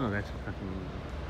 Oh, that's fucking.